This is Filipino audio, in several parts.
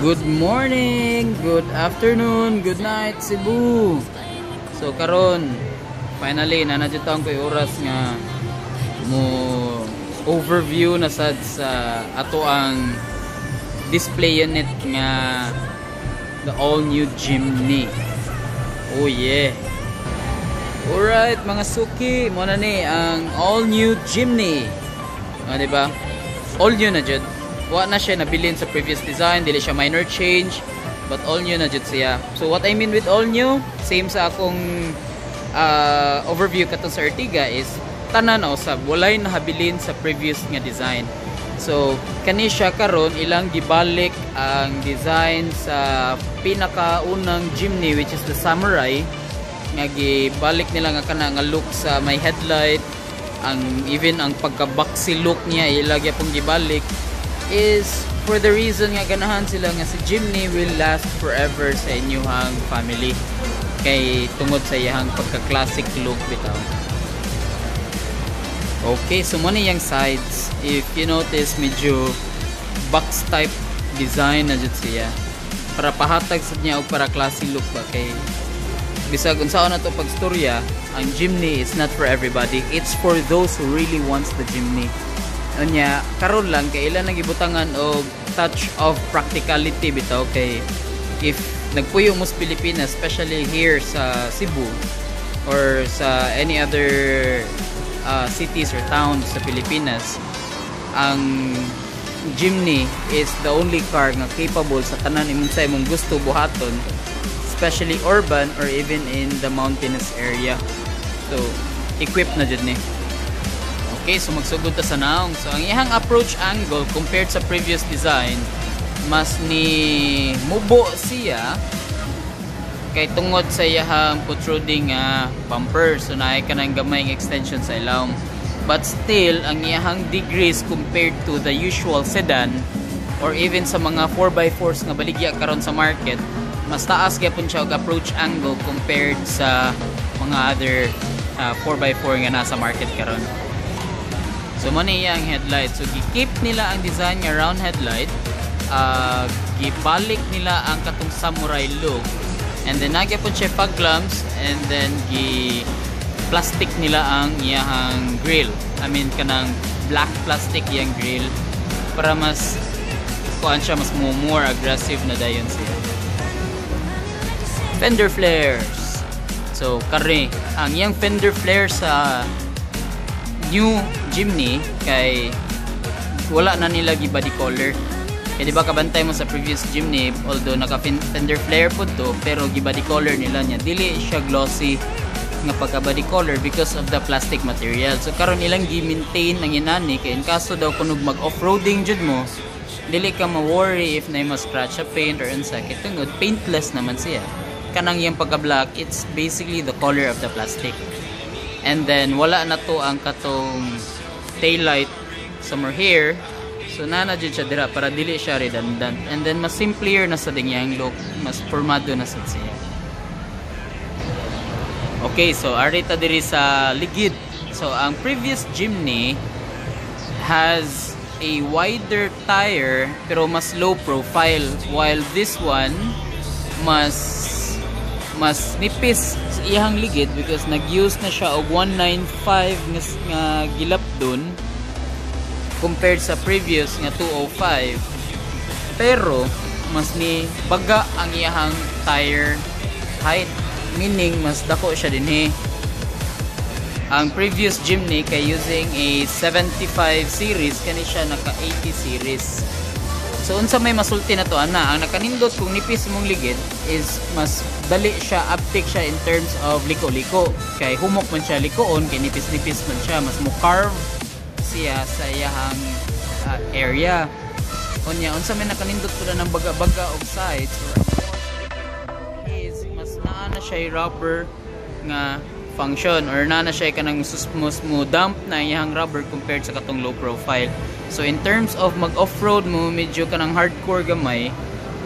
Good morning, good afternoon, good night Cebu. So karon finally nanadyo taon ko oras nga mo overview na sad sa ato ang display unit nga the all new Jimny. Oh yeah. Alright mga suki, mo na ni ang all new Jimny. Ah, ba? All new na jud. Wa na siya nabilin sa previous design, dili siya minor change, but all new na jud siya. So what I mean with all new, same sa akong uh, overview katong sa Ertiga is tanan o sa walay nahabilin sa previous nga design. So kani siya karon ilang gibalik ang design sa pinakaunang Jimny which is the Samurai nga gibalik nila nga kana nga look sa may headlight ang even ang pagka-boxy look niya ilagya pong gibalik is for the reason nga ganahan sila nga si Jimny will last forever sa inyong family kay tungod sa iyang pagka-classic look bitaw Okay, so mo yung sides. If you notice, medyo box type design na dyan siya. Para pahatag sa niya o para classy look ba kay bisag unsaon na to pagstorya, ang Jimny is not for everybody. It's for those who really wants the Jimny. Anya, karon lang kay ilan nagibutangan og touch of practicality bitaw kay if nagpuyo mo sa Pilipinas, especially here sa Cebu or sa any other uh, cities or towns sa Pilipinas ang Jimny is the only car nga capable sa tanan imong imong gusto buhaton especially urban or even in the mountainous area. So equipped na jud ni okay so magsugod ta sa naong. So ang iyang approach angle compared sa previous design mas ni mubo siya kay tungod sa iyahang protruding uh, bumper. So naay ka ng gamay extension sa ilawom but still ang iyahang degrees compared to the usual sedan or even sa mga 4x4s nga baligya karon sa market mas taas gyapon siya og approach angle compared sa mga other uh, 4x4 nga nasa market karon so mo iyang headlight. So gi-keep nila ang design nga round headlight. Uh, gibalik nila ang katong samurai look. And then nagya po siya fog lamps and then gi plastic nila ang iyahang grill. I mean kanang black plastic iyang grill. Para mas kuan siya mas more aggressive na dayon siya. Fender flares. So kare ang iyang fender flare sa new Jimny kay wala na nila gi body color kaya di ba kabantay mo sa previous Jimny, although naka fender flare po to, pero gibody color nila niya. Dili siya glossy nga pagka body color because of the plastic material. So karon ilang gi-maintain ang inani kay in kaso daw kunog mag-off-roading jud mo, dili ka ma-worry if na mo scratch a paint or unsa kay tungod paintless naman siya. Kanang yung pagka-black, it's basically the color of the plastic. And then wala na to ang katong taillight somewhere here So nana jud siya dira para dili siya redundant. And then mas simpler na sa dingyang look, mas formado na sad siya. Okay, so arita diri sa ligid. So ang previous Jimny has a wider tire pero mas low profile while this one mas mas nipis sa iyang ligid because nag-use na siya og 195 nga, nga gilap dun compared sa previous nga 205 pero mas ni baga ang iyahang tire height meaning mas dako siya dinhi ang previous Jimny kay using a 75 series kani siya naka 80 series so unsa may masulti na to ana? Ang nakanindot kung nipis mong ligid is mas dali siya uptick siya in terms of liko-liko. Kay humok man siya likoon kay nipis-nipis man siya mas mo carve siya sa iyahang uh, area. Unya unsa may nakanindot pula ng baga-baga og sides or is mas naa na siya rubber nga function or naa na siya kanang susmos mo dump na iyang rubber compared sa katong low profile so in terms of mag off-road mo medyo kanang hardcore gamay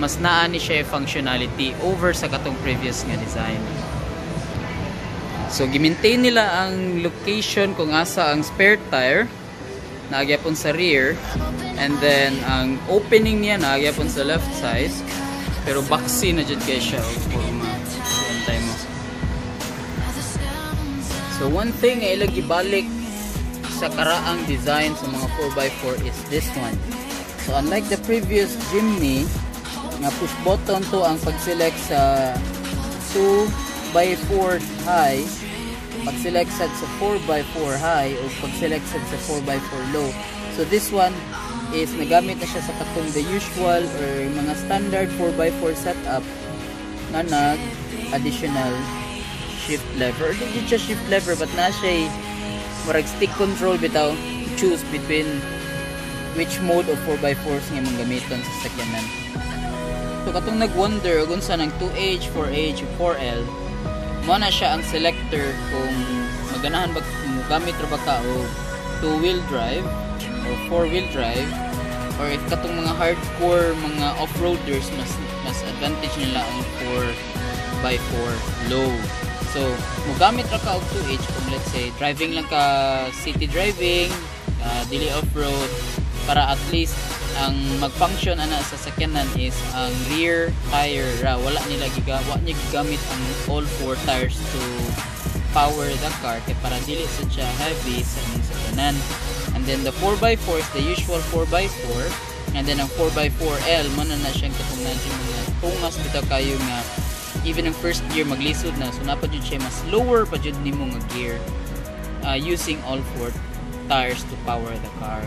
mas naa ni siya functionality over sa katong previous nga design. So, gimaintain nila ang location kung asa ang spare tire nagyapon sa rear and then ang opening niya nagyapon sa left side pero boxy na jud kay siya og forma antay mo so one thing ay ilag ibalik sa karaang design sa mga 4x4 is this one. So unlike the previous Jimny nga push button to ang pag-select sa 2x4 high pag-select sa 4x4 high o pag-select sa 4x4 low. So this one is nagamit na siya sa katong the usual or mga standard 4x4 setup na nag additional shift lever. Hindi siya shift lever but na siya murag stick control bitaw choose between which mode of 4x4s nga mong gamiton sa sakyanan. So katong nag-wonder kung sa ng 2H, 4H, 4L mo na siya ang selector kung maganahan ba gamit ra ba ka o two wheel drive or four wheel drive or if katong mga hardcore mga off-roaders mas mas advantage nila ang 4 by 4 low so mo gamit ra ka og 2H kung let's say driving lang ka city driving uh, dili off-road para at least ang mag-function ana sa sakyanan is ang rear tire ra. Wala nila giga wa niya gigamit ang all four tires to power the car kay para dili sa siya heavy sa inyong sakyanan. And then the 4x4 is the usual 4x4 and then ang 4x4L mo na na siyang katong na mga tungas. Bitaw kayo nga even ang first gear maglisod na so napad jud siya mas lower pa jud nimo nga gear uh, using all four tires to power the car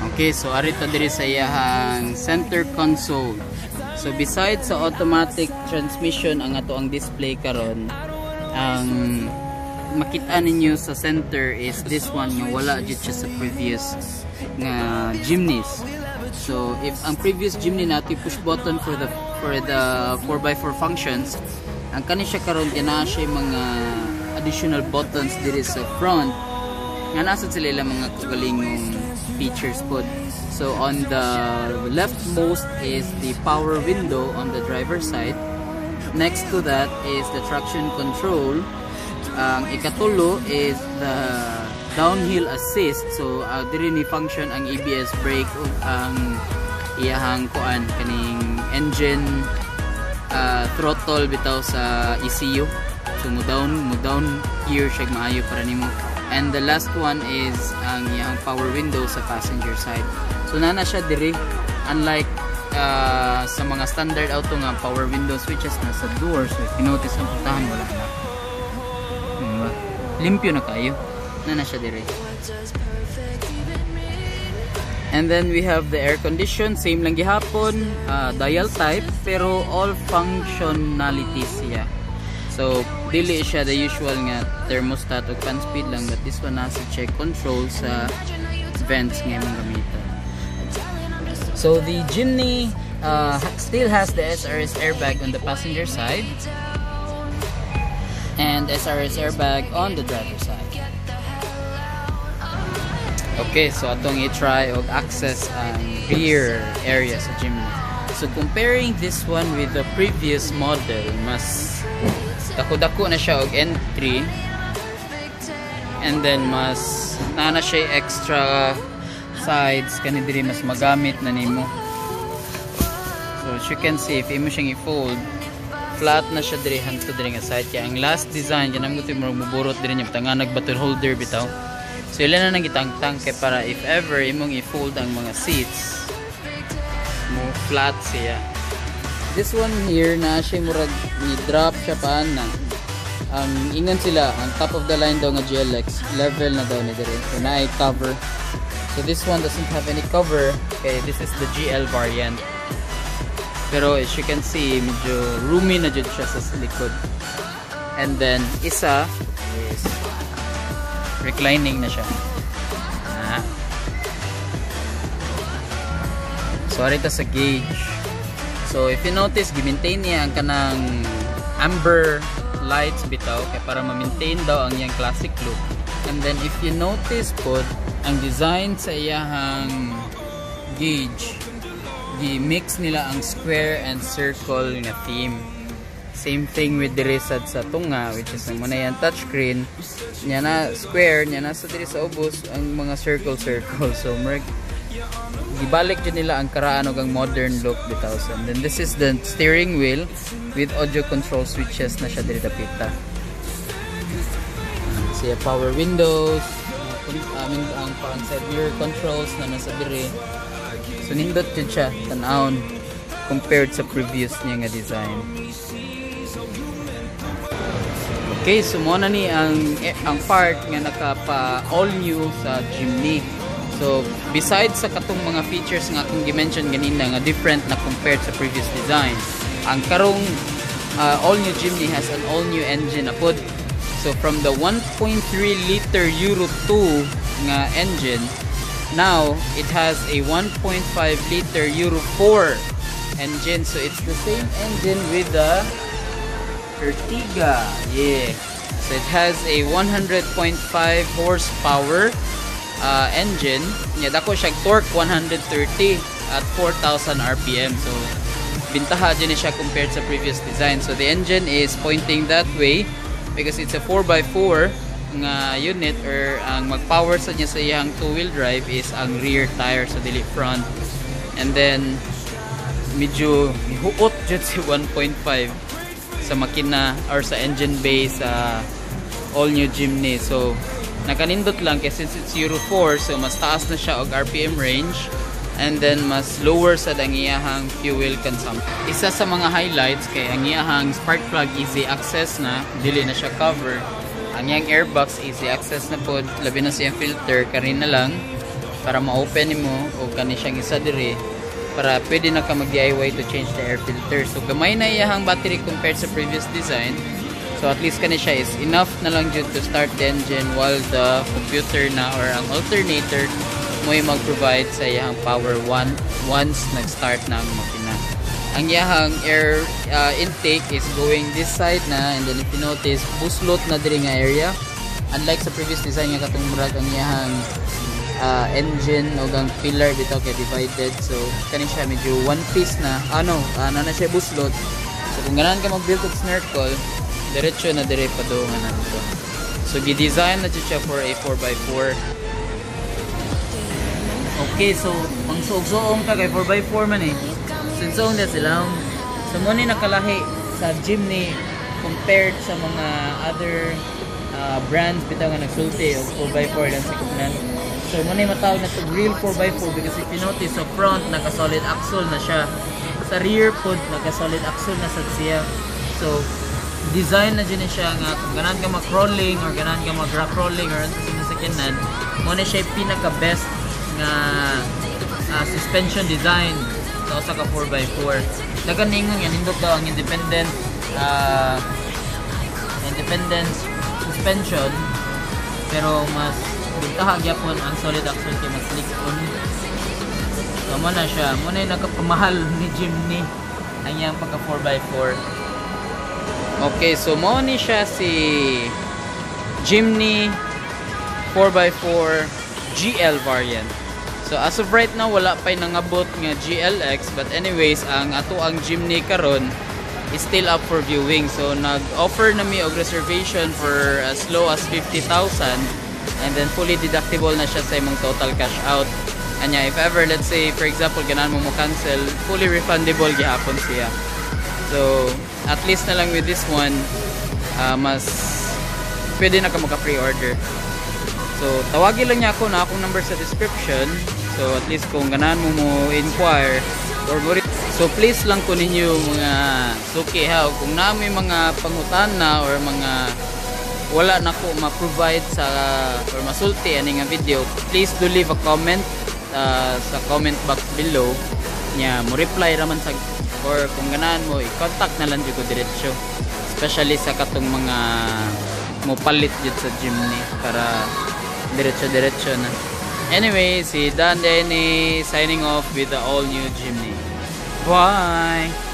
Okay, so arito diri sa iyahang center console. So besides sa automatic transmission ang ato ang display karon, ang makita ninyo sa center is this one nga wala jud sa previous nga Jimneys. So if ang previous Jimny natin push button for the for the 4x4 functions, ang kani siya karon kana siya mga additional buttons diri sa front nga nasa sila ilang mga kagalingong features pod. So on the leftmost is the power window on the driver side. Next to that is the traction control. Ang ikatulo is the downhill assist. So uh, diri ni function ang ABS brake ug ang iyahang kuan kaning engine uh, throttle bitaw sa ECU. So mo down mo down gear siya maayo para nimo And the last one is ang yung power window sa passenger side. So nana siya diri unlike uh, sa mga standard auto nga power window switches na sa door. So if notice ang putahan wala na. Diba? Limpyo na kayo. Nana siya diri. And then we have the air condition, same lang gihapon, uh, dial type pero all functionalities siya. So, dili siya the usual nga thermostat o fan speed lang but this one nasa check control sa vents nga imong gamiton. So, the Jimny uh, still has the SRS airbag on the passenger side and SRS airbag on the driver side. Okay, so atong i-try og access ang rear area sa Jimny. So comparing this one with the previous model, mas dako-dako na siya og entry and then mas nana siya extra sides. Kani diri mas magamit na nimo. So as you can see if imo siyang i-fold flat na siya diri hanto diri nga side. Kaya ang last design yan ang gusto mo muburot diri niya. Tanga nag button holder bitaw so ilan na nang gitangtang kay para if ever imong i-fold ang mga seats mo flat siya. This one here na siya murag ni-drop siya pa na. Ang ingon sila ang top of the line daw nga GLX level na daw ni dire so na cover. So this one doesn't have any cover. Okay this is the GL variant. Pero as you can see medyo roomy na jud siya sa likod. And then isa is reclining na siya ah. so arita sa gauge So if you notice, gi-maintain niya ang kanang amber lights bitaw kay para ma-maintain daw ang iyang classic look. And then if you notice po, ang design sa iyahang gauge, gi-mix nila ang square and circle nga theme. Same thing with diri sad sa tunga which is mo na yan touchscreen. Nya na square, nya na sa diri sa ubos ang mga circle circle. So merg gibalik jud nila ang karaan og ang modern look bitaw. And then this is the steering wheel with audio control switches na siya diri dapita. Siya power windows, I mean ang parang side mirror controls na nasa diri. So nindot jud siya tan-awon compared sa previous niya nga design. Okay, so na ni ang ang part nga nakapa all new sa Jimny. So, besides sa katong mga features nga akong gi-mention ganina nga different na compared sa previous design, ang karong uh, all new Jimny has an all new engine apod. So, from the 1.3 liter Euro 2 nga engine, now it has a 1.5 liter Euro 4 engine. So, it's the same engine with the Ertiga. Yeah. So it has a 100.5 horsepower uh, engine. Yeah, dako siya torque 130 at 4,000 RPM. So bintaha din siya compared sa previous design. So the engine is pointing that way because it's a 4x4 nga unit or ang mag-power sa niya sa iyang two-wheel drive is ang rear tire sa dili front. And then medyo huot jud si 1.5 sa makina or sa engine bay sa all new Jimny. So nakanindot lang kasi since it's Euro 4 so mas taas na siya og RPM range and then mas lower sa ang iyahang fuel consumption. Isa sa mga highlights kay ang iyahang spark plug easy access na dili na siya cover. Ang iyang airbox easy access na pod labi na siyang filter karin na lang para ma-open nimo o kani siyang isa diri para pwede na ka mag-DIY to change the air filter. So gamay na iyahang battery compared sa previous design. So at least kani siya is enough na lang jud to start the engine while the computer na or ang alternator mo yung mag-provide sa iyahang power one once nag-start na ang makina. Ang iyahang air uh, intake is going this side na and then if you notice buslot na diri nga area. Unlike sa previous design nga katong murag ang iyahang uh, engine o gang pillar bitaw kay divided. So kani siya medyo one piece na ano ano na siya buslot. So kung ganahan ka mag-build og snorkel diretso na dire pa do nga nandito so gi-design na siya for a 4x4 okay so pang suog-suong ka kay 4x4 man eh. Sinsuong na sila. So mo ni nakalahi sa Jimny compared sa mga other uh, brands bitaw nga nagsulti og 4x4 lang sa kupunan So, muna yung matawag na ito real 4x4 because if you notice sa front, naka-solid axle na siya. Sa rear pod, naka-solid axle na sa siya. So, design na dyan siya nga kung ganahan ka mag-crawling or ganahan ka mag-rock crawling or ano sa sinasakyanan, muna siya yung pinaka-best nga uh, suspension design sa usa ka 4x4. Naganingon yan, nindot daw ang independent uh, independent suspension pero mas bintaha gyapon ang solid axle kay mas ligon so mo na siya. Mo na yung nagkapamahal ni Jimny ang iyang pagka 4x4 okay so mo ni siya si Jimny 4x4 GL variant. So as of right now wala pa nangabot nga GLX but anyways ang ato ang Jimny karon is still up for viewing. So nag-offer na mi og reservation for as low as 50,000 and then fully deductible na siya sa imong total cash out. Anya if ever let's say for example ganahan mo mo cancel fully refundable gihapon siya. So at least na lang with this one uh, mas pwede na ka maka pre-order. So tawagin lang niya ako na akong number sa description. So at least kung ganahan mo mo inquire or mo so please lang ko ninyo mga suki ha? Kung na may mga pangutana or mga wala na ko ma-provide sa or masulti ani nga video please do leave a comment uh, sa comment box below. Nya mo reply raman sa or kung ganahan mo i-contact na lang ko diretso. Especially sa katong mga mo palit jud sa Jimny para diretso diretso na. Anyway si Dan Denny signing off with the all new Jimny bye